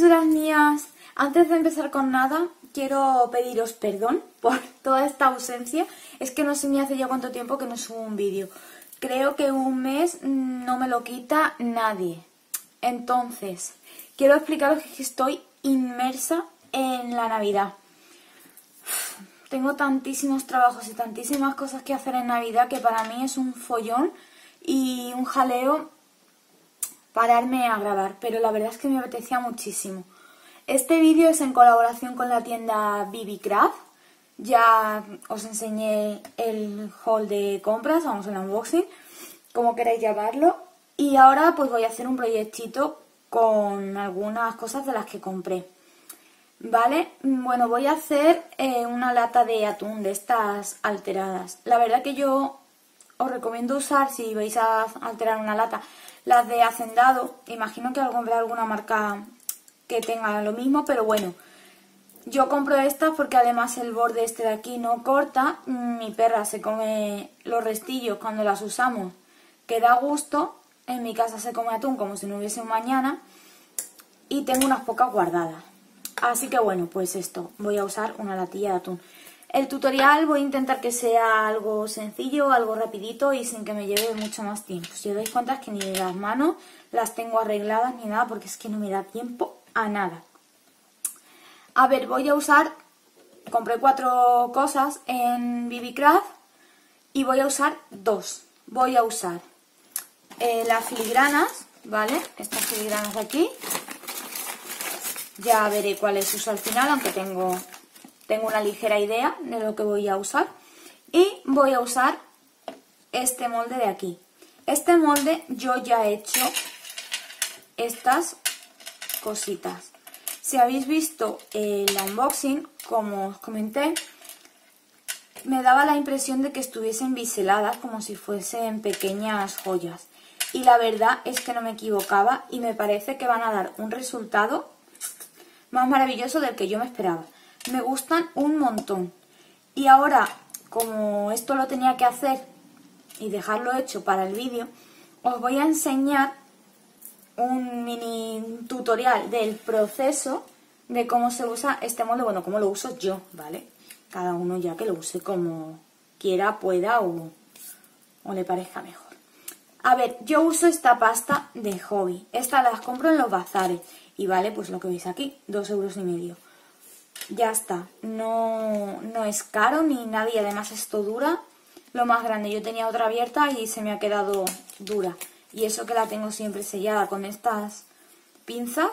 mías! Antes de empezar con nada, quiero pediros perdón por toda esta ausencia. Es que no sé ni hace ya cuánto tiempo que no subo un vídeo. Creo que un mes no me lo quita nadie. Entonces, quiero explicaros que estoy inmersa en la Navidad. Tengo tantísimos trabajos y tantísimas cosas que hacer en Navidad que para mí es un follón y un jaleo pararme a grabar, pero la verdad es que me apetecía muchísimo. Este vídeo es en colaboración con la tienda BBCraft. Ya os enseñé el haul de compras, vamos, el unboxing, como queráis llamarlo. Y ahora pues voy a hacer un proyectito con algunas cosas de las que compré. ¿Vale? Bueno, voy a hacer eh, una lata de atún de estas alteradas. La verdad que yo os recomiendo usar, si vais a alterar una lata, las de Hacendado. Imagino que comprar alguna marca que tenga lo mismo, pero bueno. Yo compro estas porque además el borde este de aquí no corta. Mi perra se come los restillos cuando las usamos, que da gusto. En mi casa se come atún como si no hubiese un mañana. Y tengo unas pocas guardadas. Así que bueno, pues esto, voy a usar una latilla de atún. El tutorial voy a intentar que sea algo sencillo, algo rapidito y sin que me lleve mucho más tiempo. Si os dais cuenta es que ni las manos las tengo arregladas ni nada porque es que no me da tiempo a nada. A ver, voy a usar, compré cuatro cosas en BBCraft y voy a usar dos. Voy a usar eh, las filigranas, ¿vale? Estas filigranas de aquí. Ya veré cuáles uso al final, aunque tengo tengo una ligera idea de lo que voy a usar. Y voy a usar este molde de aquí. Este molde yo ya he hecho estas cositas. Si habéis visto el unboxing, como os comenté, me daba la impresión de que estuviesen biseladas como si fuesen pequeñas joyas. Y la verdad es que no me equivocaba y me parece que van a dar un resultado más maravilloso del que yo me esperaba me gustan un montón. Y ahora, como esto lo tenía que hacer y dejarlo hecho para el vídeo, os voy a enseñar un mini tutorial del proceso de cómo se usa este molde, bueno, cómo lo uso yo, ¿vale? Cada uno ya que lo use como quiera, pueda o, le parezca mejor. A ver, yo uso esta pasta de hobby. Esta las compro en los bazares y vale, pues lo que veis aquí, dos euros y medio ya está. No, no es caro ni nada y además esto dura lo más grande. Yo tenía otra abierta y se me ha quedado dura. Y eso que la tengo siempre sellada con estas pinzas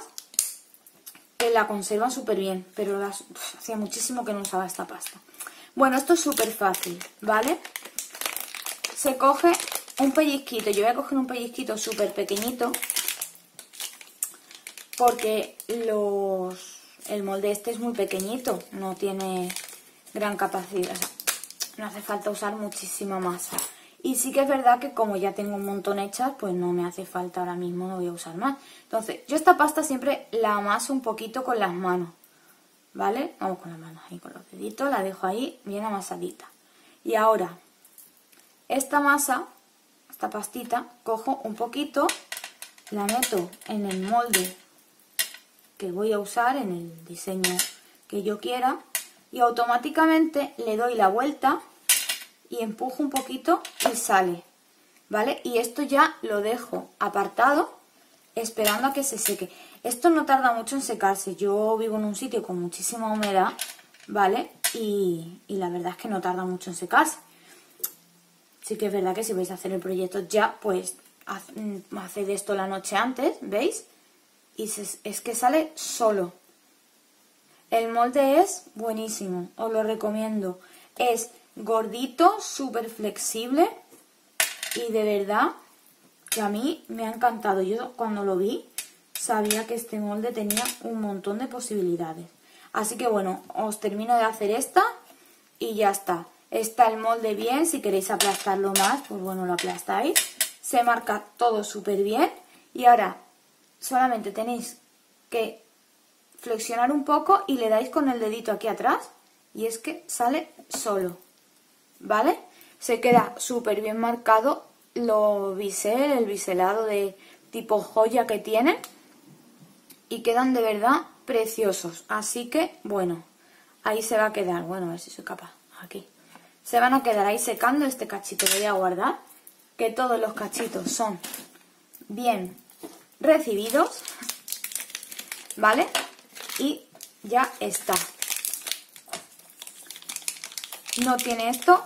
que la conservan súper bien. Pero hacía muchísimo que no usaba esta pasta. Bueno, esto es súper fácil, ¿vale? Se coge un pellizquito. Yo voy a coger un pellizquito súper pequeñito porque los el molde este es muy pequeñito, no tiene gran capacidad, no hace falta usar muchísima masa. Y sí que es verdad que como ya tengo un montón hechas, pues no me hace falta ahora mismo, no voy a usar más. Entonces, yo esta pasta siempre la amaso un poquito con las manos, ¿vale? Vamos con las manos ahí, con los deditos, la dejo ahí bien amasadita. Y ahora, esta masa, esta pastita, cojo un poquito, la meto en el molde que voy a usar en el diseño que yo quiera y automáticamente le doy la vuelta y empujo un poquito y sale, ¿vale? Y esto ya lo dejo apartado esperando a que se seque. Esto no tarda mucho en secarse, yo vivo en un sitio con muchísima humedad, ¿vale? Y, y la verdad es que no tarda mucho en secarse. Sí que es verdad que si vais a hacer el proyecto ya, pues mm, haced esto la noche antes, ¿veis? Y es que sale solo. El molde es buenísimo, os lo recomiendo. Es gordito, súper flexible y de verdad que a mí me ha encantado. Yo cuando lo vi sabía que este molde tenía un montón de posibilidades. Así que bueno, os termino de hacer esta y ya está. Está el molde bien, si queréis aplastarlo más, pues bueno, lo aplastáis. Se marca todo súper bien. Y ahora solamente tenéis que flexionar un poco y le dais con el dedito aquí atrás y es que sale solo, ¿vale? Se queda súper bien marcado lo bisel, el biselado de tipo joya que tiene y quedan de verdad preciosos. Así que, bueno, ahí se va a quedar. Bueno, a ver si soy capaz. Aquí. Se van a quedar ahí secando este cachito. Voy a guardar. Que todos los cachitos son bien recibidos. ¿Vale? Y ya está. No tiene esto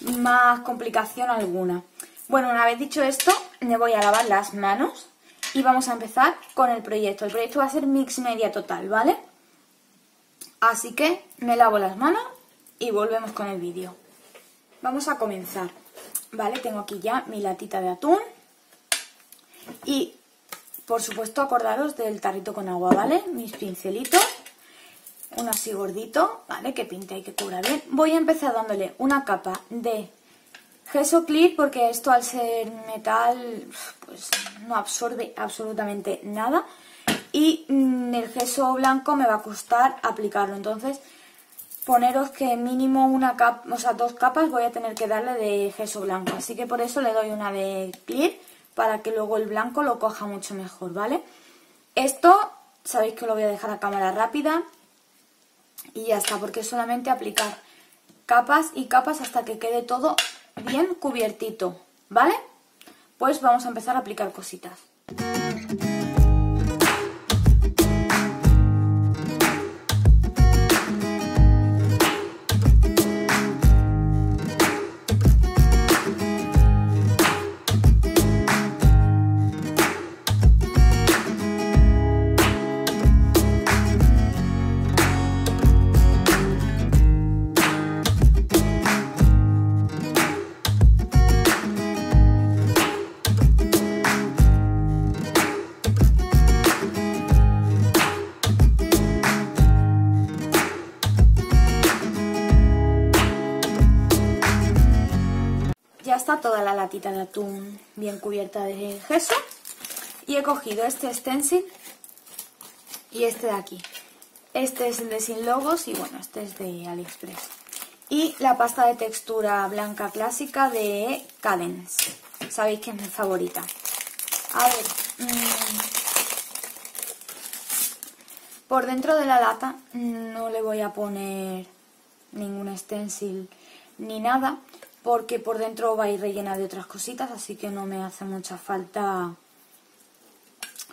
más complicación alguna. Bueno, una vez dicho esto, me voy a lavar las manos y vamos a empezar con el proyecto. El proyecto va a ser mix media total, ¿vale? Así que me lavo las manos y volvemos con el vídeo. Vamos a comenzar, ¿vale? Tengo aquí ya mi latita de atún y, por supuesto, acordaros del tarrito con agua, ¿vale? Mis pincelitos, uno así gordito, ¿vale? Que pinte y que cubra bien. Voy a empezar dándole una capa de Gesso Clear porque esto al ser metal pues no absorbe absolutamente nada y mm, el gesso blanco me va a costar aplicarlo, entonces poneros que mínimo una capa, o sea, dos capas voy a tener que darle de gesso blanco, así que por eso le doy una de Clear para que luego el blanco lo coja mucho mejor, ¿vale? Esto sabéis que lo voy a dejar a cámara rápida y ya está, porque es solamente aplicar capas y capas hasta que quede todo bien cubiertito, ¿vale? Pues vamos a empezar a aplicar cositas. De atún bien cubierta de gesso. Y he cogido este stencil y este de aquí. Este es el de Sin Logos y bueno, este es de AliExpress. Y la pasta de textura blanca clásica de Cadence. Sabéis que es mi favorita. A ver, mm, por dentro de la lata no le voy a poner ningún stencil ni nada porque por dentro va a ir rellena de otras cositas, así que no me hace mucha falta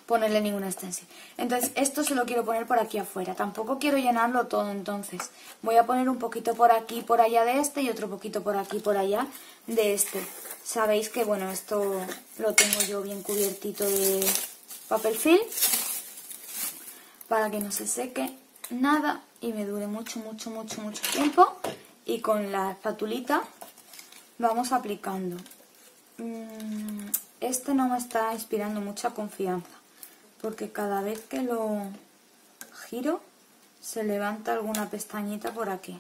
ponerle ninguna stencil. Entonces esto se lo quiero poner por aquí afuera, tampoco quiero llenarlo todo, entonces voy a poner un poquito por aquí, por allá de este y otro poquito por aquí, por allá de este. Sabéis que bueno, esto lo tengo yo bien cubiertito de papel film para que no se seque nada y me dure mucho, mucho, mucho, mucho tiempo. Y con la espatulita vamos aplicando. Mm, este no me está inspirando mucha confianza, porque cada vez que lo giro se levanta alguna pestañita por aquí.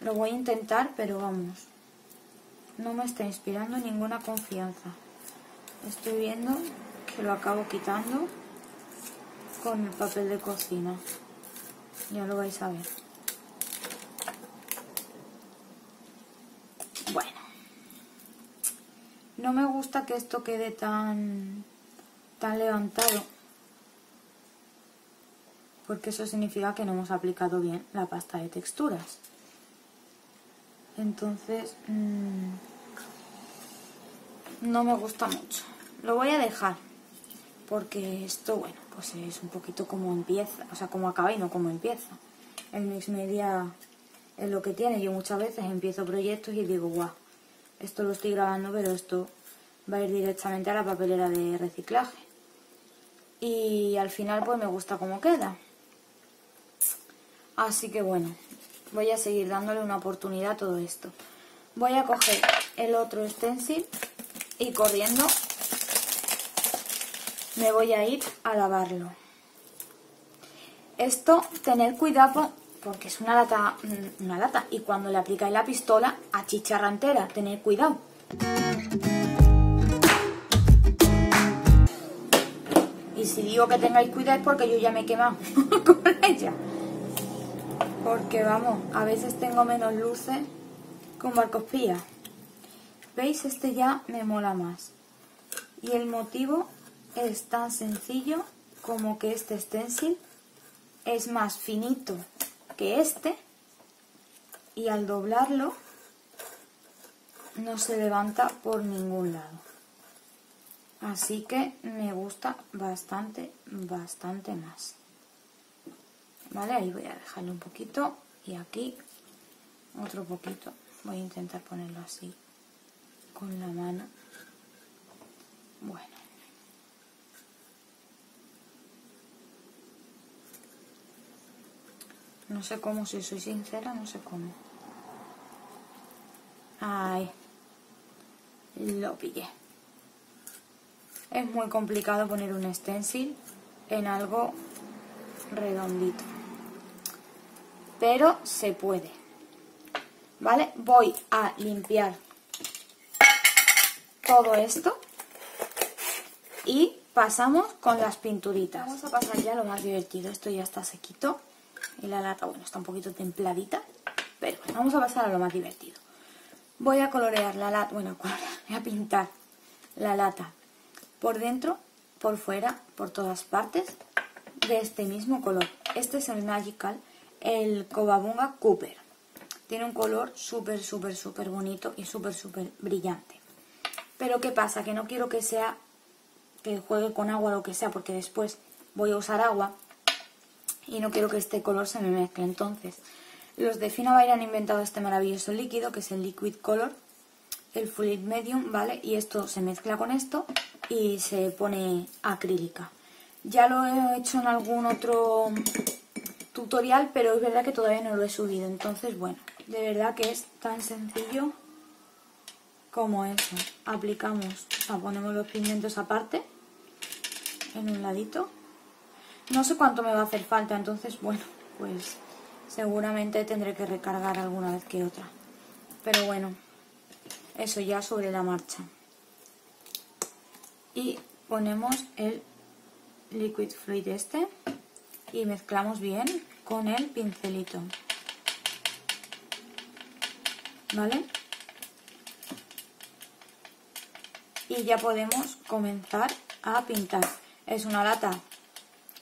Lo voy a intentar, pero vamos, no me está inspirando ninguna confianza. Estoy viendo que lo acabo quitando con el papel de cocina. Ya lo vais a ver. No me gusta que esto quede tan, tan levantado. Porque eso significa que no hemos aplicado bien la pasta de texturas. Entonces, mm, no me gusta mucho. Lo voy a dejar. Porque esto, bueno, pues es un poquito como empieza. O sea, como acaba y no como empieza. El mix media es lo que tiene. Yo muchas veces empiezo proyectos y digo, guau esto lo estoy grabando, pero esto va a ir directamente a la papelera de reciclaje. Y al final pues me gusta cómo queda. Así que bueno, voy a seguir dándole una oportunidad a todo esto. Voy a coger el otro stencil y corriendo me voy a ir a lavarlo. Esto, tener cuidado porque es una lata, mm, una lata. Y cuando le aplicáis la pistola, achicharra entera, tened cuidado. Y si digo que tengáis cuidado es porque yo ya me he quemado con ella. Porque vamos, a veces tengo menos luces con barcos ¿Veis? Este ya me mola más. Y el motivo es tan sencillo como que este stencil es más finito que este y al doblarlo no se levanta por ningún lado. Así que me gusta bastante, bastante más. Vale, ahí voy a dejarle un poquito y aquí otro poquito. Voy a intentar ponerlo así con la mano. Bueno. No sé cómo, si soy sincera, no sé cómo. Ay, lo pillé. Es muy complicado poner un stencil en algo redondito. Pero se puede. ¿Vale? Voy a limpiar todo esto y pasamos con las pinturitas. Vamos a pasar ya lo más divertido. Esto ya está sequito y la lata, bueno, está un poquito templadita, pero vamos a pasar a lo más divertido. Voy a colorear la lata, bueno, voy a pintar la lata por dentro, por fuera, por todas partes, de este mismo color. Este es el Magical, el Cobabunga Cooper. Tiene un color súper, súper, súper bonito y súper, súper brillante. Pero ¿qué pasa? Que no quiero que sea, que juegue con agua o lo que sea, porque después voy a usar agua y no quiero que este color se me mezcle. Entonces, los de Finabair han inventado este maravilloso líquido, que es el Liquid Color, el Fluid Medium, ¿vale? Y esto se mezcla con esto y se pone acrílica. Ya lo he hecho en algún otro tutorial, pero es verdad que todavía no lo he subido. Entonces, bueno, de verdad que es tan sencillo como eso. Aplicamos, o sea, ponemos los pigmentos aparte, en un ladito. No sé cuánto me va a hacer falta, entonces, bueno, pues seguramente tendré que recargar alguna vez que otra. Pero bueno, eso ya sobre la marcha y ponemos el liquid fluid este y mezclamos bien con el pincelito ¿vale? y ya podemos comenzar a pintar es una lata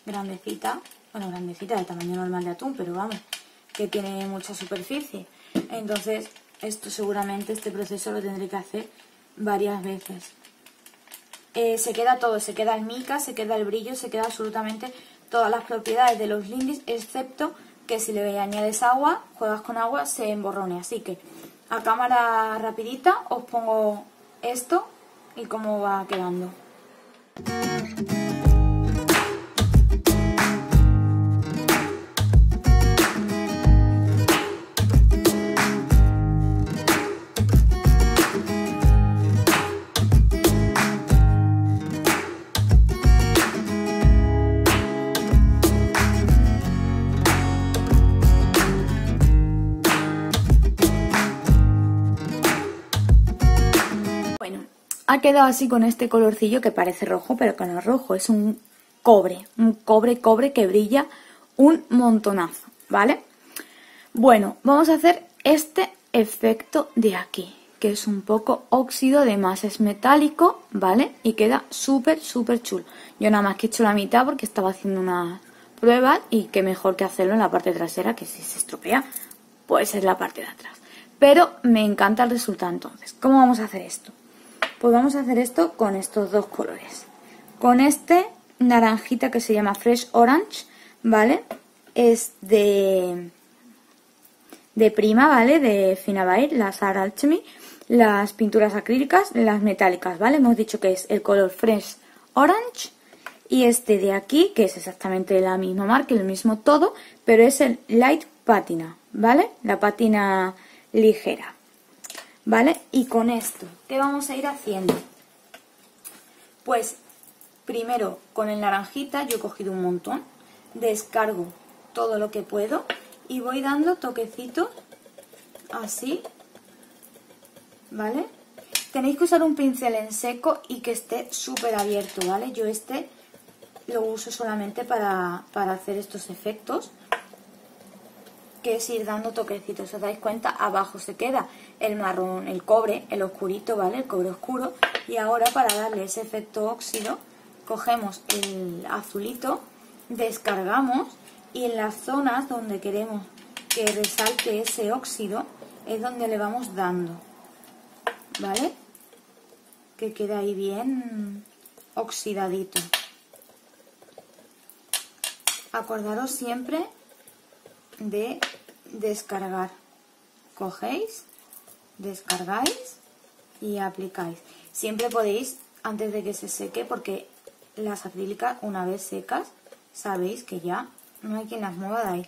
grandecita bueno grandecita de tamaño normal de atún pero vamos que tiene mucha superficie entonces esto seguramente este proceso lo tendré que hacer varias veces eh, se queda todo, se queda el mica, se queda el brillo, se queda absolutamente todas las propiedades de los lindis, excepto que si le añades agua, juegas con agua, se emborrone. Así que a cámara rapidita os pongo esto y cómo va quedando. Ha quedado así con este colorcillo que parece rojo, pero que no es rojo, es un cobre, un cobre, cobre que brilla un montonazo, ¿vale? Bueno, vamos a hacer este efecto de aquí, que es un poco óxido, además es metálico, ¿vale? Y queda súper, súper chulo. Yo nada más que he hecho la mitad porque estaba haciendo una prueba y que mejor que hacerlo en la parte trasera, que si se estropea, pues es la parte de atrás. Pero me encanta el resultado entonces. ¿Cómo vamos a hacer esto? Pues vamos a hacer esto con estos dos colores. Con este naranjita que se llama Fresh Orange, ¿vale? Es de, de Prima, ¿vale? De Finabair, las Art Alchemy, las pinturas acrílicas, las metálicas, ¿vale? Hemos dicho que es el color Fresh Orange y este de aquí, que es exactamente la misma marca, el mismo todo, pero es el Light Patina, ¿vale? La pátina ligera. ¿Vale? Y con esto, ¿qué vamos a ir haciendo? Pues primero con el naranjita yo he cogido un montón, descargo todo lo que puedo y voy dando toquecitos así, ¿vale? Tenéis que usar un pincel en seco y que esté súper abierto, ¿vale? Yo este lo uso solamente para, para hacer estos efectos que es ir dando toquecitos. ¿Os dais cuenta? Abajo se queda el marrón, el cobre, el oscurito, ¿vale? El cobre oscuro. Y ahora para darle ese efecto óxido, cogemos el azulito, descargamos y en las zonas donde queremos que resalte ese óxido es donde le vamos dando, ¿vale? Que queda ahí bien oxidadito. Acordaros siempre de descargar. Cogéis, descargáis y aplicáis. Siempre podéis, antes de que se seque, porque las acrílicas una vez secas, sabéis que ya no hay quien las mueva de ahí.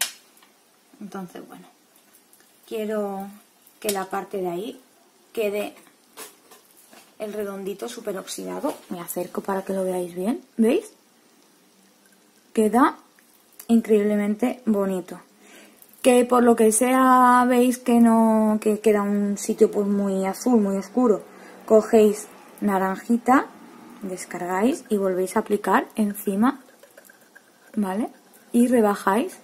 Entonces, bueno, quiero que la parte de ahí quede el redondito súper oxidado. Me acerco para que lo veáis bien. ¿Veis? Queda increíblemente bonito. Que por lo que sea veis que no que queda un sitio pues muy azul, muy oscuro. Cogéis naranjita, descargáis y volvéis a aplicar encima, ¿vale? Y rebajáis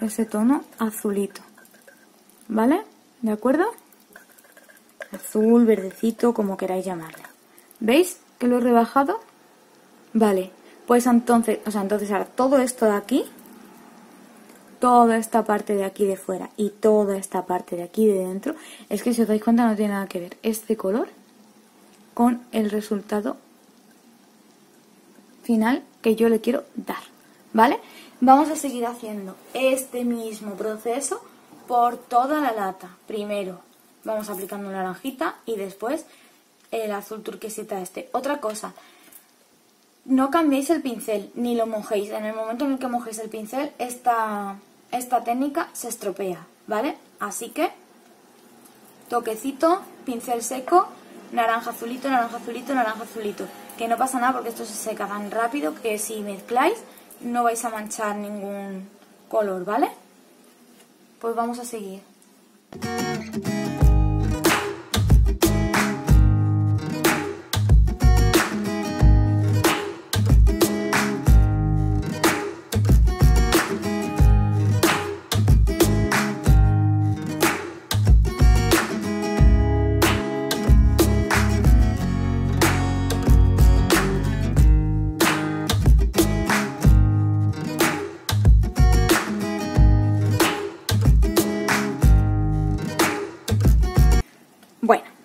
ese tono azulito, ¿vale? ¿De acuerdo? Azul, verdecito, como queráis llamarle. ¿Veis que lo he rebajado? Vale, pues entonces, o sea, entonces ahora todo esto de aquí, toda esta parte de aquí de fuera y toda esta parte de aquí de dentro, es que si os dais cuenta no tiene nada que ver este color con el resultado final que yo le quiero dar, ¿vale? Vamos a seguir haciendo este mismo proceso por toda la lata. Primero vamos aplicando naranjita y después el azul turquesita este. Otra cosa, no cambiéis el pincel ni lo mojéis. En el momento en el que mojéis el pincel, esta, esta técnica se estropea, ¿vale? Así que toquecito, pincel seco, naranja azulito, naranja azulito, naranja azulito. Que no pasa nada porque esto se seca tan rápido que si mezcláis no vais a manchar ningún color, ¿vale? Pues vamos a seguir.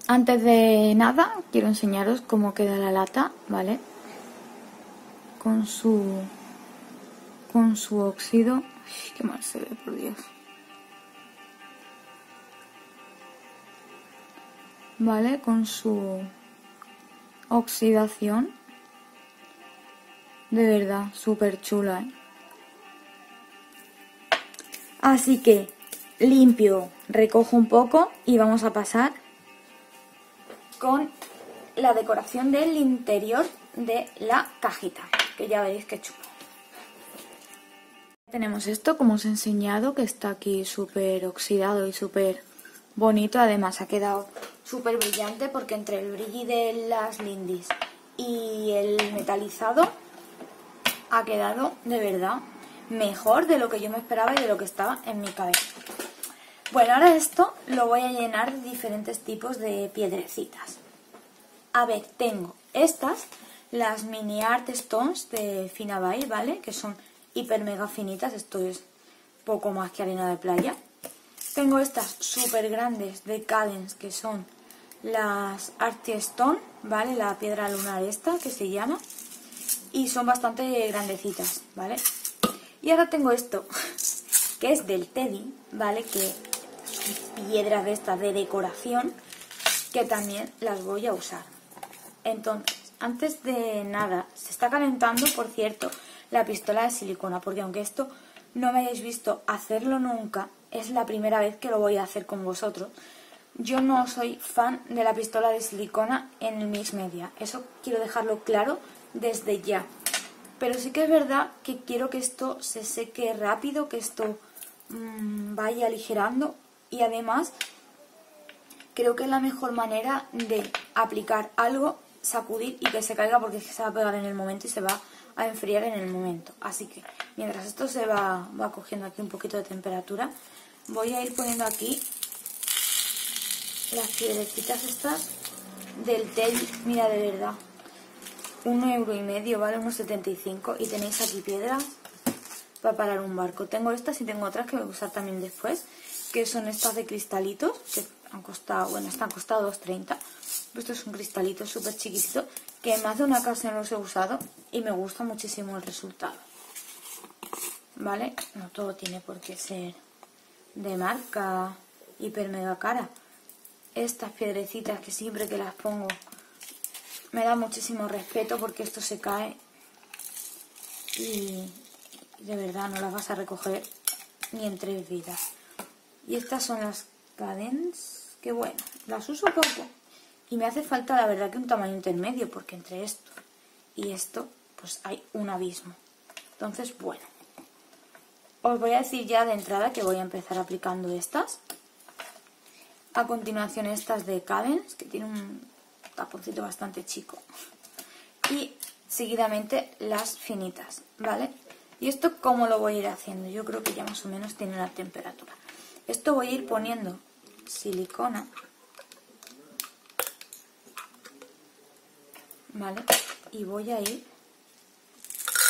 Antes de nada, quiero enseñaros cómo queda la lata, ¿vale? Con su con su óxido. Ay, qué mal se ve, por Dios. ¿Vale? Con su oxidación. De verdad, súper chula, ¿eh? Así que limpio, recojo un poco y vamos a pasar con la decoración del interior de la cajita, que ya veis que chulo. Tenemos esto, como os he enseñado, que está aquí súper oxidado y súper bonito. Además ha quedado súper brillante porque entre el brilli de las lindis y el metalizado ha quedado de verdad mejor de lo que yo me esperaba y de lo que estaba en mi cabeza. Bueno, ahora esto lo voy a llenar de diferentes tipos de piedrecitas. A ver, tengo estas, las mini art stones de Finabai, ¿vale? Que son hiper mega finitas, esto es poco más que arena de playa. Tengo estas súper grandes de Cadence, que son las Art Stone, ¿vale? La piedra lunar esta, que se llama. Y son bastante grandecitas, ¿vale? Y ahora tengo esto, que es del Teddy, ¿vale? Que piedras de estas de decoración que también las voy a usar. Entonces, antes de nada, se está calentando, por cierto, la pistola de silicona, porque aunque esto no me hayáis visto hacerlo nunca, es la primera vez que lo voy a hacer con vosotros. Yo no soy fan de la pistola de silicona en Mix Media, eso quiero dejarlo claro desde ya. Pero sí que es verdad que quiero que esto se seque rápido, que esto mmm, vaya aligerando y además creo que es la mejor manera de aplicar algo, sacudir y que se caiga porque se va a pegar en el momento y se va a enfriar en el momento. Así que mientras esto se va, va cogiendo aquí un poquito de temperatura, voy a ir poniendo aquí las piedrecitas estas del té. Mira, de verdad, un euro y medio, vale unos 75 y tenéis aquí piedras para parar un barco. Tengo estas y tengo otras que voy a usar también después, que son estas de cristalitos, que han costado, bueno, están costado 2.30. Esto es un cristalito súper chiquitito, que más de una ocasión los he usado y me gusta muchísimo el resultado. ¿Vale? No todo tiene por qué ser de marca hiper mega cara. Estas piedrecitas que siempre que las pongo me da muchísimo respeto porque esto se cae y de verdad no las vas a recoger ni en tres vidas. Y estas son las cadens que bueno, las uso poco y me hace falta la verdad que un tamaño intermedio porque entre esto y esto pues hay un abismo. Entonces bueno, os voy a decir ya de entrada que voy a empezar aplicando estas. A continuación estas de Cadence, que tiene un taponcito bastante chico. Y seguidamente las finitas, ¿vale? ¿Y esto cómo lo voy a ir haciendo? Yo creo que ya más o menos tiene la temperatura. Esto voy a ir poniendo silicona, ¿vale? Y voy a ir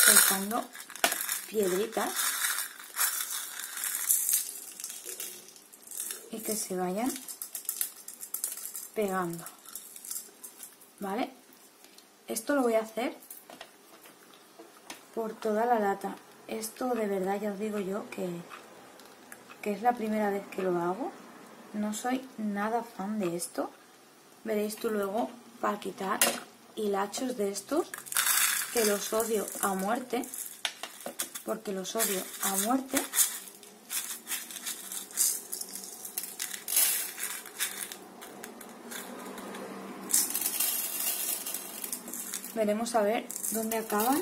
colocando piedritas y que se vayan pegando, ¿vale? Esto lo voy a hacer por toda la lata. Esto de verdad ya os digo yo que, que es la primera vez que lo hago. No soy nada fan de esto. Veréis tú luego para quitar hilachos de estos que los odio a muerte porque los odio a muerte veremos a ver dónde acaban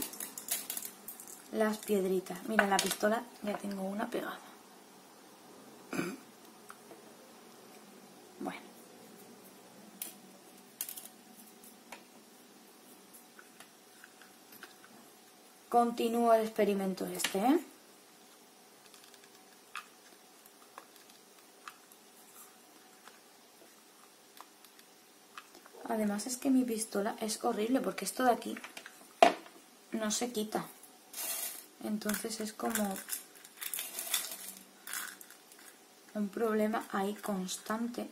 las piedritas. Mira, la pistola ya tengo una pegada. Bueno. Continúo el experimento este, ¿eh? Además es que mi pistola es horrible porque esto de aquí no se quita. Entonces es como un problema ahí constante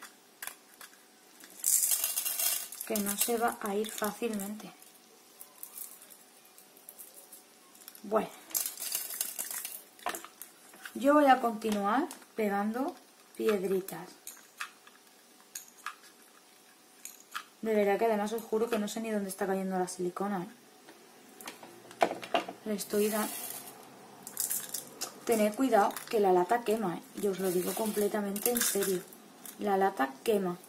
que no se va a ir fácilmente. Bueno, yo voy a continuar pegando piedritas. De verdad que además os juro que no sé ni dónde está cayendo la silicona. ¿eh? Le estoy dando... Tened cuidado que la lata quema, ¿eh? yo os lo digo completamente en serio. La lata quema.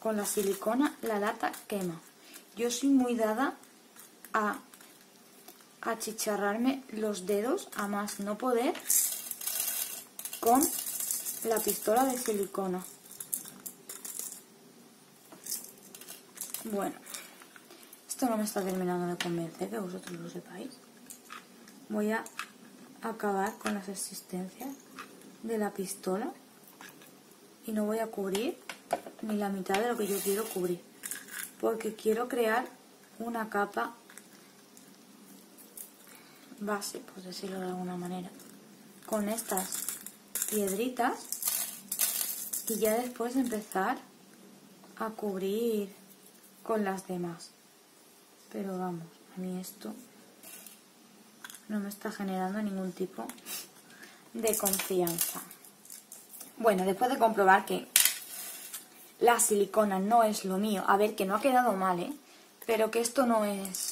Con la silicona la lata quema. Yo soy muy dada a achicharrarme los dedos a más no poder con la pistola de silicona. Bueno, esto no me está terminando de convencer, que vosotros lo sepáis. Voy a acabar con las existencias de la pistola y no voy a cubrir ni la mitad de lo que yo quiero cubrir porque quiero crear una capa base, por decirlo de alguna manera, con estas piedritas y ya después empezar a cubrir con las demás. Pero vamos, a mí esto no me está generando ningún tipo de confianza. Bueno, después de comprobar que la silicona no es lo mío, a ver, que no ha quedado mal, ¿eh? Pero que esto no es...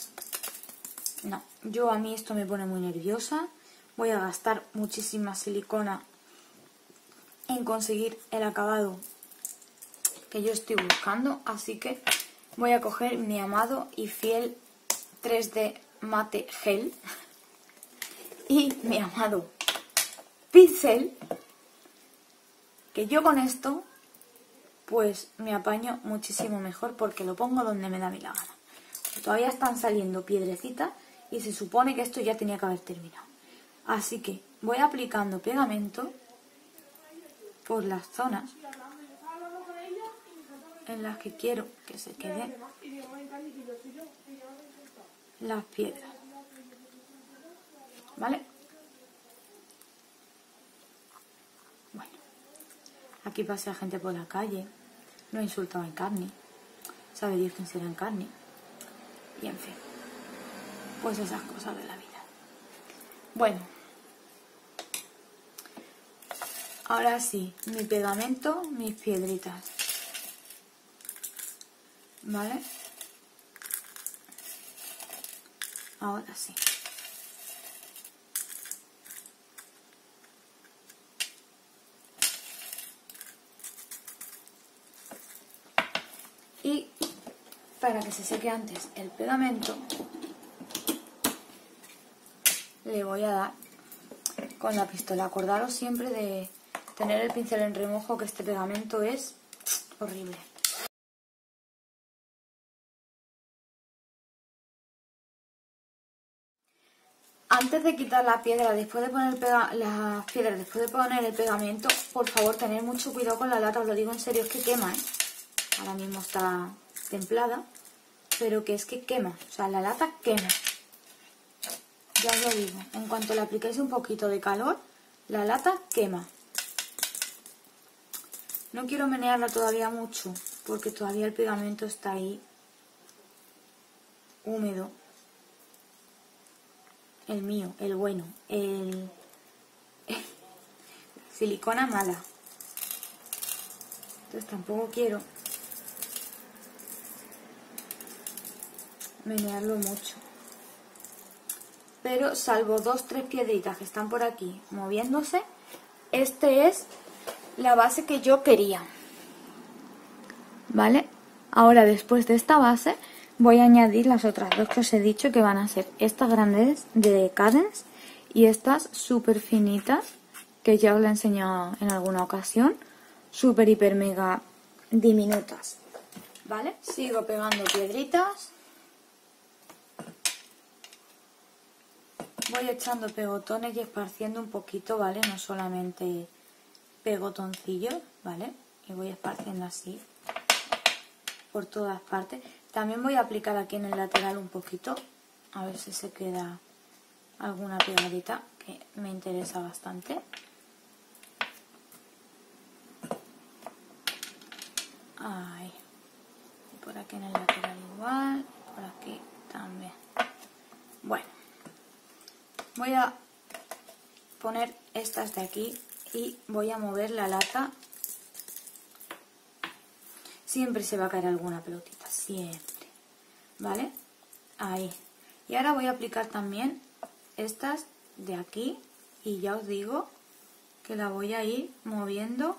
No, yo a mí esto me pone muy nerviosa. Voy a gastar muchísima silicona en conseguir el acabado que yo estoy buscando, así que voy a coger mi amado y fiel 3D Mate Gel y mi amado pincel, que yo con esto pues me apaño muchísimo mejor porque lo pongo donde me da mi la gana. Todavía están saliendo piedrecitas y se supone que esto ya tenía que haber terminado. Así que voy aplicando pegamento por las zonas en las que quiero que se quede las piedras. ¿Vale? Bueno, aquí pasa gente por la calle, no he insultado en carne, sabe Dios quién será en carne, y en fin, pues esas cosas de la vida. Bueno, ahora sí, mi pegamento, mis piedritas. ¿Vale? Ahora sí. Y para que se seque antes el pegamento, le voy a dar con la pistola. Acordaros siempre de tener el pincel en remojo, que este pegamento es horrible. Antes de quitar la piedra, después de poner las piedras, después de poner el pegamento, por favor, tener mucho cuidado con la lata, os lo digo en serio, es que quema, ¿eh? Ahora mismo está templada, pero que es que quema, o sea, la lata quema. Ya os lo digo, en cuanto le apliquéis un poquito de calor, la lata quema. No quiero menearla todavía mucho, porque todavía el pegamento está ahí húmedo el mío, el bueno, el, silicona mala. Entonces tampoco quiero menearlo mucho. Pero salvo dos, tres piedritas que están por aquí moviéndose, este es la base que yo quería. ¿Vale? Ahora después de esta base voy a añadir las otras dos que os he dicho que van a ser estas grandes de Cadence y estas súper finitas que ya os la he enseñado en alguna ocasión, súper hiper mega diminutas. ¿Vale? Sigo pegando piedritas. Voy echando pegotones y esparciendo un poquito, ¿vale? No solamente pegotoncillos, ¿vale? Y voy esparciendo así por todas partes. También voy a aplicar aquí en el lateral un poquito, a ver si se queda alguna pegadita que me interesa bastante. Ahí. Y por aquí en el lateral igual, por aquí también. Bueno, voy a poner estas de aquí y voy a mover la lata. Siempre se va a caer alguna pelotita siempre, ¿vale? Ahí. Y ahora voy a aplicar también estas de aquí y ya os digo que la voy a ir moviendo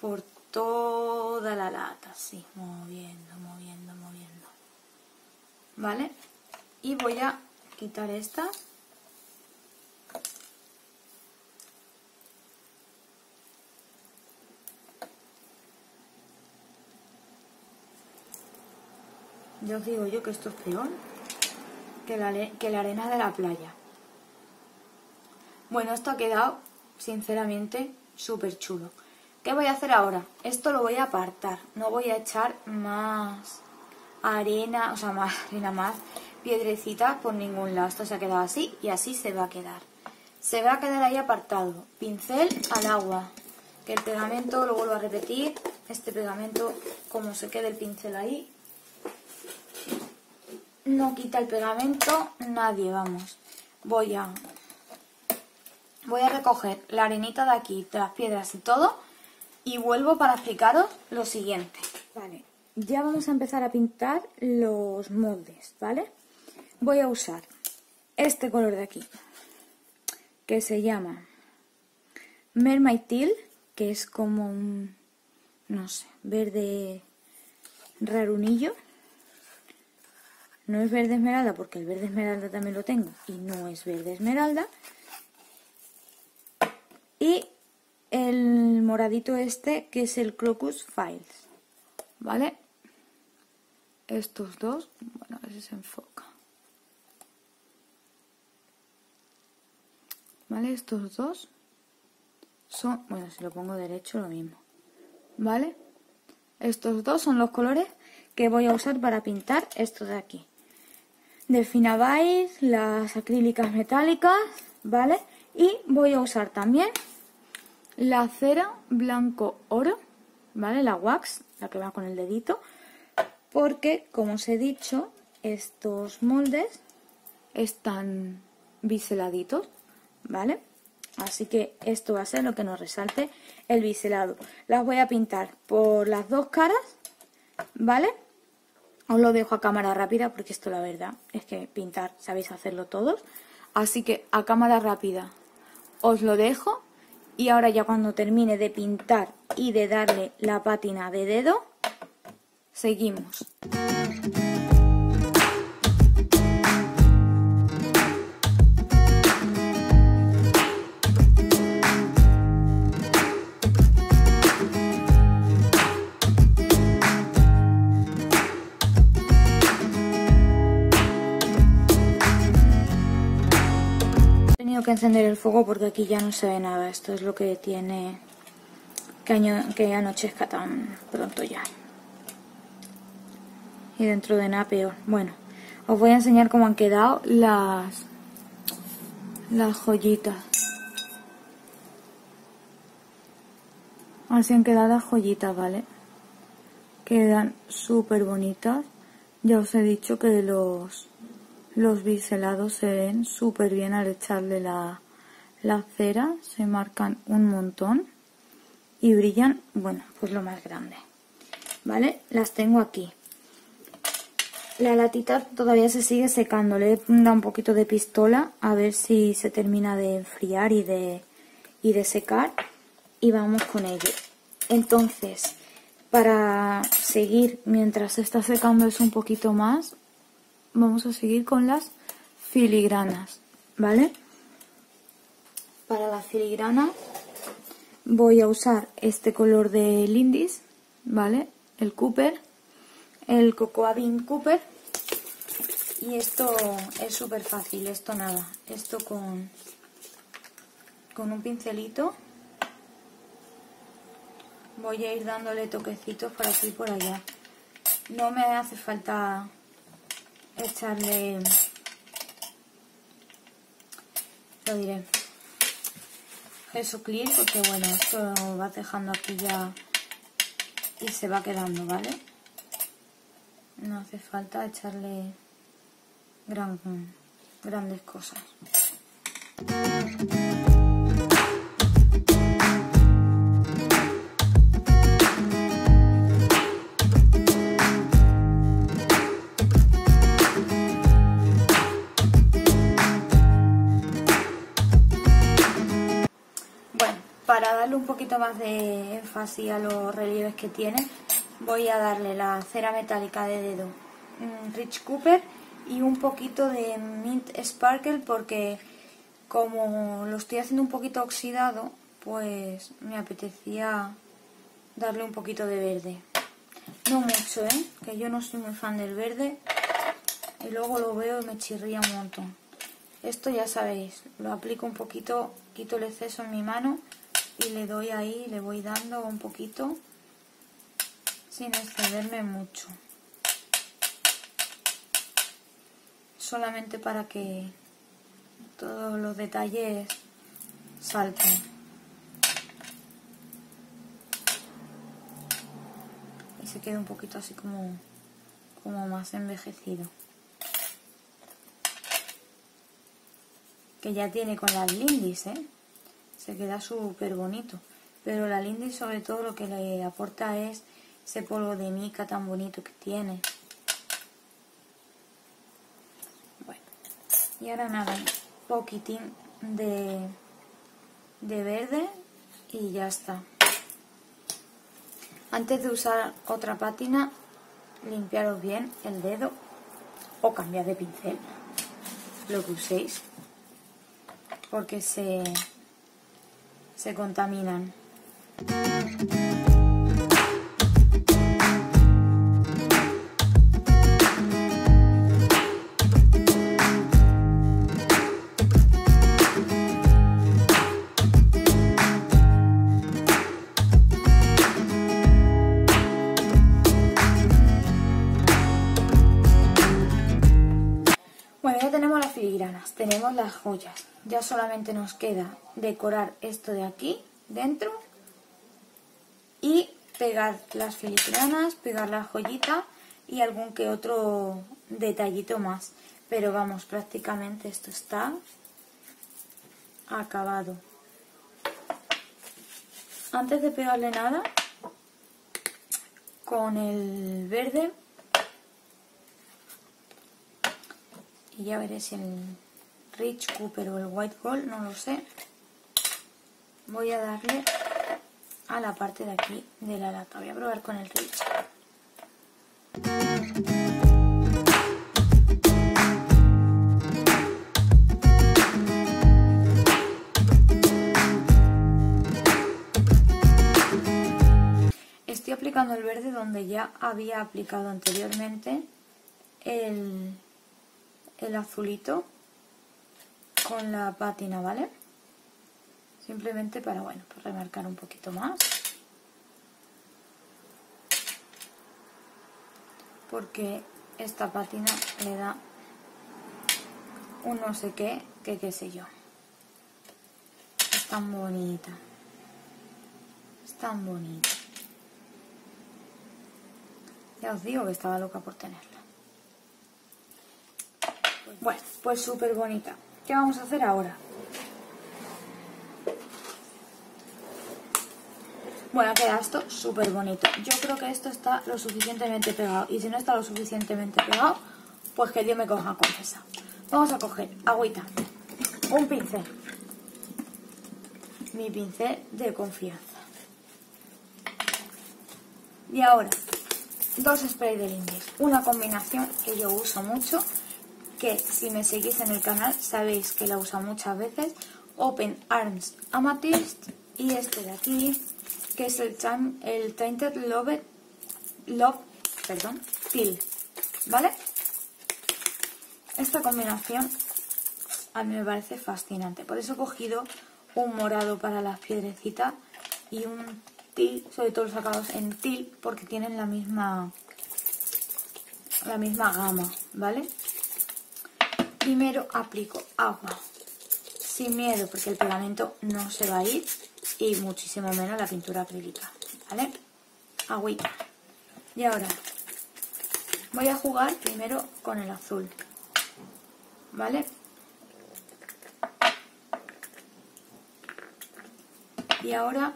por toda la lata, así, moviendo, moviendo, moviendo. ¿Vale? Y voy a quitar estas Yo os digo yo que esto es peor que la, que la arena de la playa. Bueno, esto ha quedado, sinceramente, súper chulo. ¿Qué voy a hacer ahora? Esto lo voy a apartar. No voy a echar más arena, o sea, más arena, más piedrecita por ningún lado. Esto se ha quedado así y así se va a quedar. Se va a quedar ahí apartado. Pincel al agua. Que el pegamento, lo vuelvo a repetir, este pegamento, como se quede el pincel ahí, no quita el pegamento nadie, vamos. Voy a, voy a recoger la arenita de aquí, de las piedras y todo, y vuelvo para explicaros lo siguiente. Vale, ya vamos a empezar a pintar los moldes, ¿vale? Voy a usar este color de aquí, que se llama Mermaid Teal, que es como un, no sé, verde rarunillo. No es verde esmeralda porque el verde esmeralda también lo tengo y no es verde esmeralda. Y el moradito este que es el Crocus Files. ¿Vale? Estos dos, bueno, a se enfoca. ¿Vale? Estos dos son, bueno, si lo pongo derecho lo mismo. ¿Vale? Estos dos son los colores que voy a usar para pintar esto de aquí. de Finabais, las acrílicas metálicas, ¿vale? Y voy a usar también la cera blanco oro, ¿vale? La wax, la que va con el dedito, porque, como os he dicho, estos moldes están biseladitos, ¿vale? Así que esto va a ser lo que nos resalte el biselado. Las voy a pintar por las dos caras, ¿vale? Os lo dejo a cámara rápida porque esto la verdad es que pintar sabéis hacerlo todos. Así que a cámara rápida os lo dejo y ahora ya cuando termine de pintar y de darle la pátina de dedo, seguimos. Que encender el fuego porque aquí ya no se ve nada. Esto es lo que tiene que, que anochezca tan pronto ya. Y dentro de nada peor. Bueno, os voy a enseñar cómo han quedado las, las joyitas. Así han quedado las joyitas, ¿vale? Quedan súper bonitas. Ya os he dicho que los los biselados se ven súper bien al echarle la, la cera, se marcan un montón y brillan, bueno, pues lo más grande. ¿Vale? Las tengo aquí. La latita todavía se sigue secando, le dado un poquito de pistola a ver si se termina de enfriar y de, y de secar y vamos con ello. Entonces, para seguir mientras está secando es un poquito más, vamos a seguir con las filigranas, ¿vale? Para las filigranas voy a usar este color de Lindis, ¿vale? El Cooper, el Cocoa Bean Cooper. Y esto es súper fácil, esto nada, esto con, con un pincelito voy a ir dándole toquecitos por aquí y por allá. No me hace falta echarle, lo diré, clear porque bueno, esto va dejando aquí ya y se va quedando, ¿vale? No hace falta echarle gran, grandes cosas. Poquito más de énfasis a los relieves que tiene, voy a darle la cera metálica de dedo Rich Cooper y un poquito de Mint Sparkle porque como lo estoy haciendo un poquito oxidado, pues me apetecía darle un poquito de verde. No mucho, ¿eh? Que yo no soy muy fan del verde y luego lo veo y me chirría un montón. Esto ya sabéis, lo aplico un poquito, quito el exceso en mi mano y le doy ahí, le voy dando un poquito sin excederme mucho. Solamente para que todos los detalles salten. Y se quede un poquito así como, como más envejecido. Que ya tiene con las lindis, ¿eh? Se queda súper bonito. Pero la Lindy sobre todo lo que le aporta es ese polvo de mica tan bonito que tiene. Bueno, y ahora nada, un poquitín de, de verde y ya está. Antes de usar otra pátina, limpiaros bien el dedo o cambiar de pincel, lo que uséis, porque se, se contaminan. Bueno, ya tenemos las filigranas, tenemos las joyas, ya solamente nos queda decorar esto de aquí, dentro, y pegar las filigranas, pegar la joyita y algún que otro detallito más. Pero vamos, prácticamente esto está acabado. Antes de pegarle nada, con el verde, y ya veré si el Rich Cooper o el White Gold, no lo sé, voy a darle a la parte de aquí de la lata. Voy a probar con el Rich. Estoy aplicando el verde donde ya había aplicado anteriormente el, el azulito con la pátina, ¿vale? Simplemente para, bueno, para remarcar un poquito más. Porque esta pátina le da un no sé qué, que qué sé yo. Es tan bonita. Es tan bonita. Ya os digo que estaba loca por tenerla. Bueno, pues súper bonita. ¿Qué vamos a hacer ahora? Bueno, queda esto súper bonito. Yo creo que esto está lo suficientemente pegado. Y si no está lo suficientemente pegado, pues que Dios me coja confesa. Vamos a coger agüita, un pincel. Mi pincel de confianza. Y ahora, dos sprays de lindis. Una combinación que yo uso mucho, que si me seguís en el canal sabéis que la uso muchas veces. Open Arms Amethyst y este de aquí, que es el, el Tainted Love, Love perdón, Teal, ¿vale? Esta combinación a mí me parece fascinante, por eso he cogido un morado para las piedrecitas y un teal, sobre todo sacados en teal, porque tienen la misma la misma gama, ¿vale? Primero aplico agua, sin miedo, porque el pegamento no se va a ir y muchísimo menos la pintura acrílica, ¿vale? Agüita. Y ahora voy a jugar primero con el azul, ¿vale? Y ahora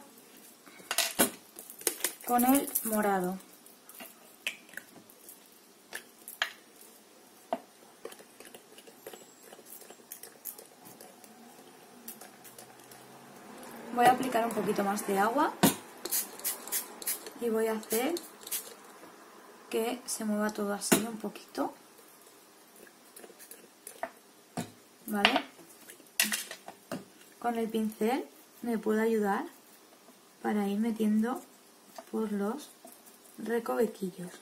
con el morado. Un poquito más de agua y voy a hacer que se mueva todo así un poquito. ¿Vale? Con el pincel me puede ayudar para ir metiendo por los recovequillos.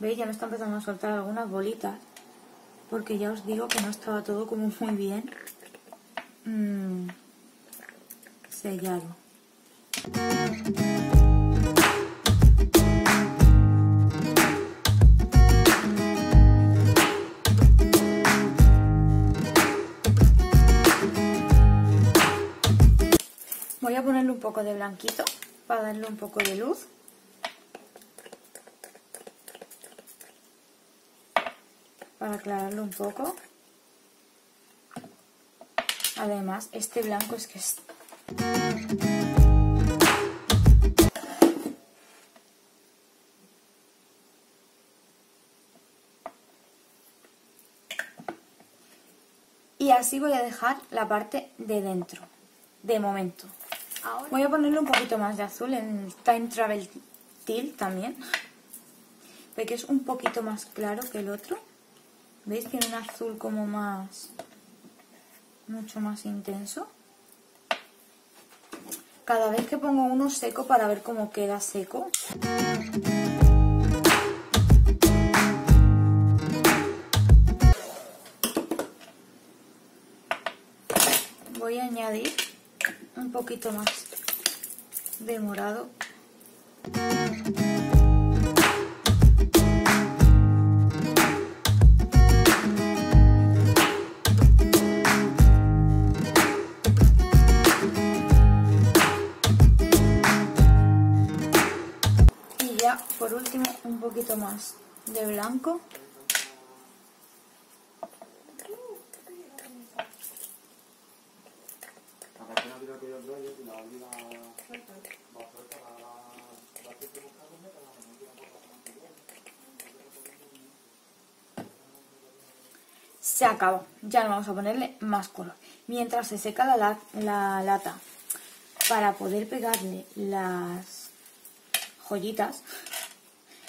¿Veis? Ya me está empezando a soltar algunas bolitas porque ya os digo que no estaba todo como muy bien. Mm, Voy a ponerle un poco de blanquito para darle un poco de luz. Para aclararlo un poco. Además, este blanco es que es y así voy a dejar la parte de dentro, de momento. voy a ponerle un poquito más de azul en Time Travel Teal también. Ve que es un poquito más claro que el otro. ¿Veis? Tiene un azul como más... mucho más intenso cada vez que pongo uno seco para ver cómo queda seco. Voy a añadir un poquito más de morado. Un poquito más de blanco. Se acabó. Ya no vamos a ponerle más color. Mientras se seca la, la lata para poder pegarle las joyitas,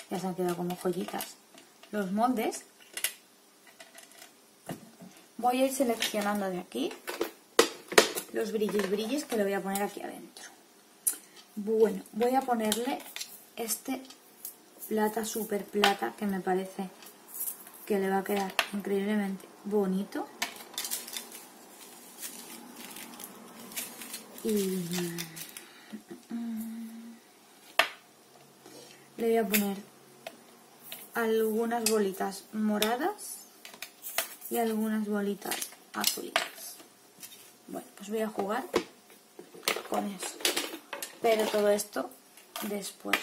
ya se han quedado como joyitas, los moldes, voy a ir seleccionando de aquí los brillis brillis que le voy a poner aquí adentro. Bueno, voy a ponerle este plata, super plata, que me parece que le va a quedar increíblemente bonito. Y le voy a poner algunas bolitas moradas y algunas bolitas azulitas. Bueno, pues voy a jugar con eso. Pero todo esto después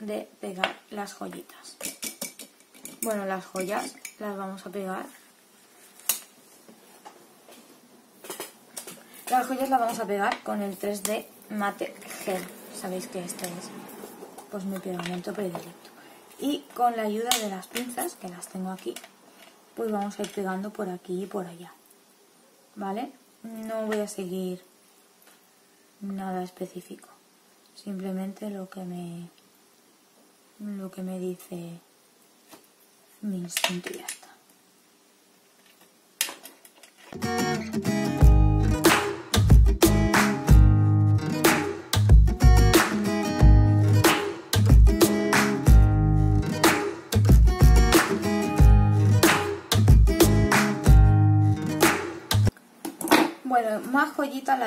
de pegar las joyitas. Bueno, las joyas las vamos a pegar. Las joyas las vamos a pegar con el 3D Mate Gel. Sabéis que este es pues mi pegamento predilecto. Y con la ayuda de las pinzas, que las tengo aquí, pues vamos a ir pegando por aquí y por allá. ¿Vale? No voy a seguir nada específico. Simplemente lo que me lo que me dice mi instinto y ya está.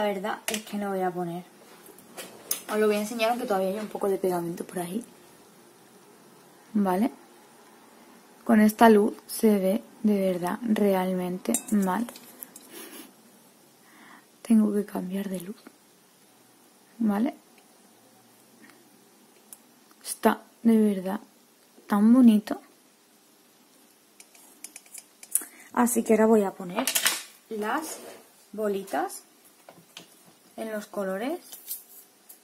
Verdad es que no voy a poner. Os lo voy a enseñar aunque todavía hay un poco de pegamento por ahí. ¿Vale? Con esta luz se ve de verdad realmente mal. Tengo que cambiar de luz. ¿Vale? Está de verdad tan bonito. Así que ahora voy a poner las bolitas en los colores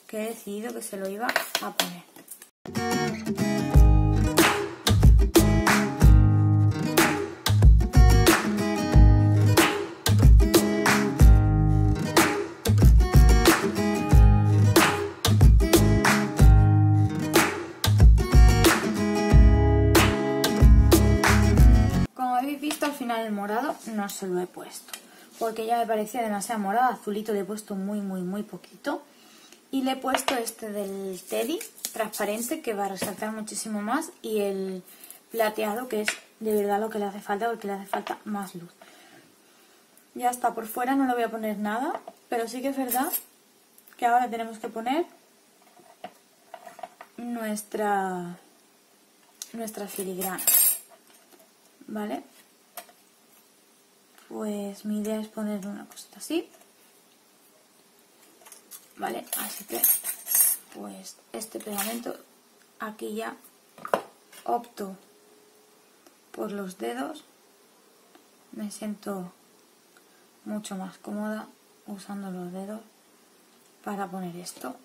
que he decidido que se lo iba a poner. Como habéis visto al final el morado no se lo he puesto porque ya me parecía demasiado morado, azulito le he puesto muy muy muy poquito y le he puesto este del Teddy transparente que va a resaltar muchísimo más y el plateado que es de verdad lo que le hace falta porque le hace falta más luz. Ya está, por fuera no le voy a poner nada, pero sí que es verdad que ahora tenemos que poner nuestra nuestra filigrana, ¿vale? Pues mi idea es poner una cosita así. Vale, así que pues este pegamento aquí ya opto por los dedos. Me siento mucho más cómoda usando los dedos para poner esto.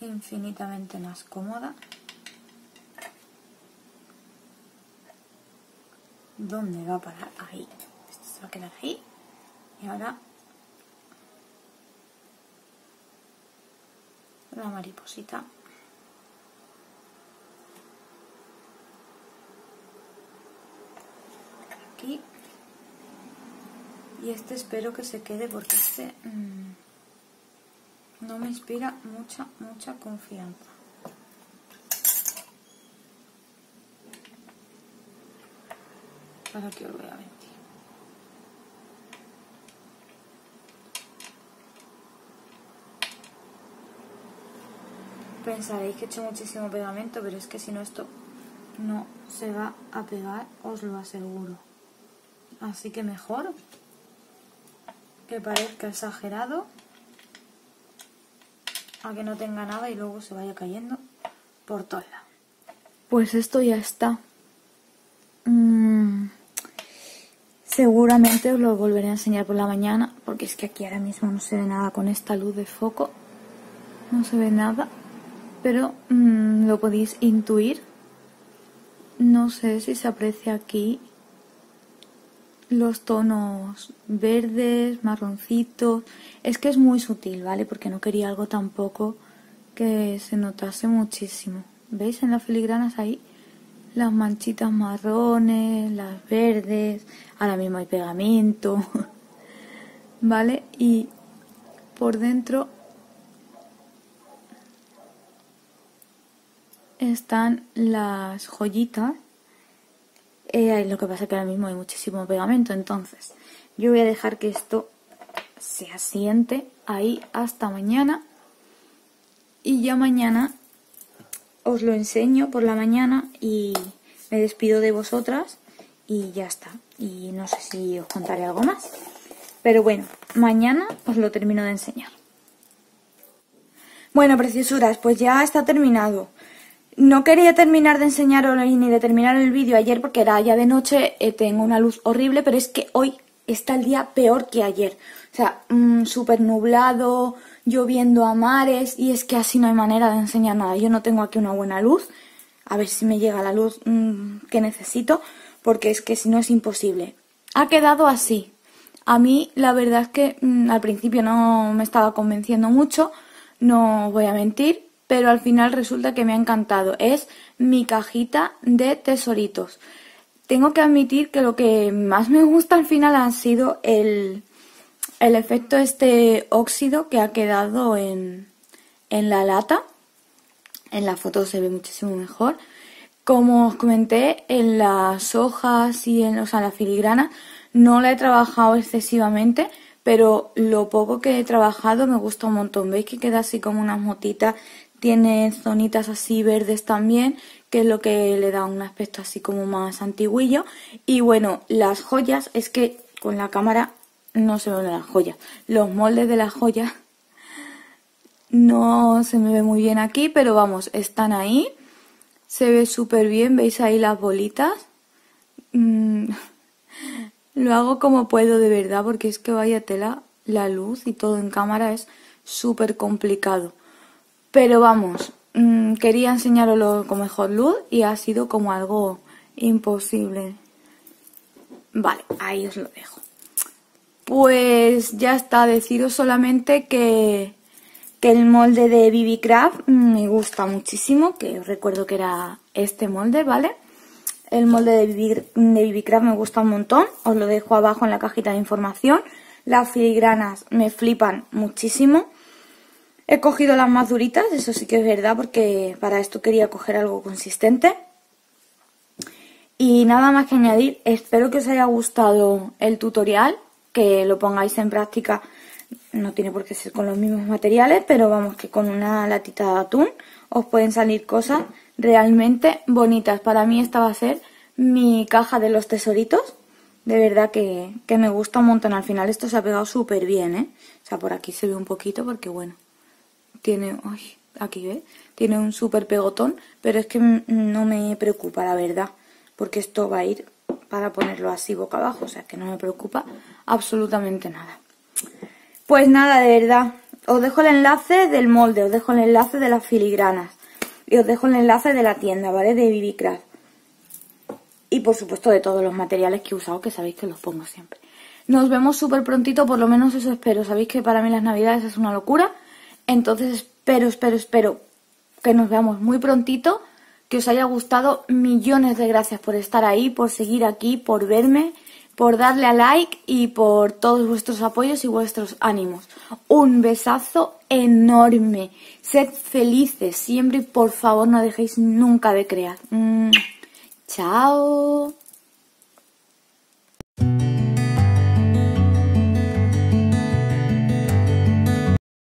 Infinitamente más cómoda. ¿Dónde va a parar? Ahí. Esto se va a quedar ahí. Y ahora la mariposita. Aquí. Y este espero que se quede porque este mmm, no me inspira mucha, mucha confianza. Para que os voy a mentir. Pensaréis que he hecho muchísimo pegamento, pero es que si no esto no se va a pegar, os lo aseguro. Así que mejor que parezca exagerado a que no tenga nada y luego se vaya cayendo por todos lados. Pues esto ya está. Mm, seguramente os lo volveré a enseñar por la mañana porque es que aquí ahora mismo no se ve nada con esta luz de foco. No se ve nada, pero mm, lo podéis intuir. No sé si se aprecia aquí los tonos verdes, marroncitos. Es que es muy sutil, ¿vale? Porque no quería algo tampoco que se notase muchísimo. ¿Veis en las filigranas ahí? Las manchitas marrones, las verdes, ahora mismo hay pegamento, ¿vale? Y por dentro están las joyitas eh, lo que pasa es que ahora mismo hay muchísimo pegamento, entonces yo voy a dejar que esto se asiente ahí hasta mañana y ya mañana os lo enseño por la mañana y me despido de vosotras y ya está. Y no sé si os contaré algo más. Pero bueno, mañana os lo termino de enseñar. Bueno, preciosuras, pues ya está terminado. No quería terminar de enseñaros ni de terminar el vídeo ayer porque era ya de noche, eh, tengo una luz horrible, pero es que hoy está el día peor que ayer. O sea, mm, súper nublado, lloviendo a mares y es que así no hay manera de enseñar nada. Yo no tengo aquí una buena luz, a ver si me llega la luz mm, que necesito, porque es que si no es imposible. Ha quedado así. A mí la verdad es que mm, al principio no me estaba convenciendo mucho, no voy a mentir, pero al final resulta que me ha encantado. Es mi cajita de tesoritos. Tengo que admitir que lo que más me gusta al final ha sido el, el efecto este óxido que ha quedado en, en la lata. En la foto se ve muchísimo mejor. Como os comenté, en las hojas y en o sea, la filigrana no la he trabajado excesivamente, pero lo poco que he trabajado me gusta un montón. ¿Veis que queda así como unas motitas tiene zonitas así verdes también, que es lo que le da un aspecto así como más antiguillo. Y bueno, las joyas, es que con la cámara no se ven las joyas. Los moldes de las joyas no se me ve muy bien aquí, pero vamos, están ahí. Se ve súper bien, veis ahí las bolitas. Mm, lo hago como puedo de verdad, porque es que vaya tela, la luz y todo en cámara es súper complicado. Pero vamos, mm, quería enseñaroslo con mejor luz y ha sido como algo imposible. Vale, ahí os lo dejo. Pues ya está, deciros solamente que, que el molde de BB Craft me gusta muchísimo, que recuerdo que era este molde, ¿vale? El molde de BB, Craft me gusta un montón, os lo dejo abajo en la cajita de información. Las filigranas me flipan muchísimo. He cogido las más duritas, eso sí que es verdad, porque para esto quería coger algo consistente. Y nada más que añadir, espero que os haya gustado el tutorial, que lo pongáis en práctica, no tiene por qué ser con los mismos materiales, pero vamos que con una latita de atún os pueden salir cosas realmente bonitas. Para mí esta va a ser mi caja de los tesoritos, de verdad que, que me gusta un montón. Al final esto se ha pegado súper bien, ¿eh? O sea, por aquí se ve un poquito porque bueno, tiene, aquí ve, tiene un súper pegotón, pero es que no me preocupa la verdad, porque esto va a ir para ponerlo así boca abajo, o sea que no me preocupa absolutamente nada. Pues nada, de verdad, os dejo el enlace del molde, os dejo el enlace de las filigranas y os dejo el enlace de la tienda, ¿vale? De BB Y por supuesto de todos los materiales que he usado, que sabéis que los pongo siempre. Nos vemos súper prontito, por lo menos eso espero. Sabéis que para mí las navidades es una locura. Entonces espero, espero, espero que nos veamos muy prontito, que os haya gustado. Millones de gracias por estar ahí, por seguir aquí, por verme, por darle a like y por todos vuestros apoyos y vuestros ánimos. Un besazo enorme. Sed felices siempre y por favor no dejéis nunca de crear. Mm. Chao.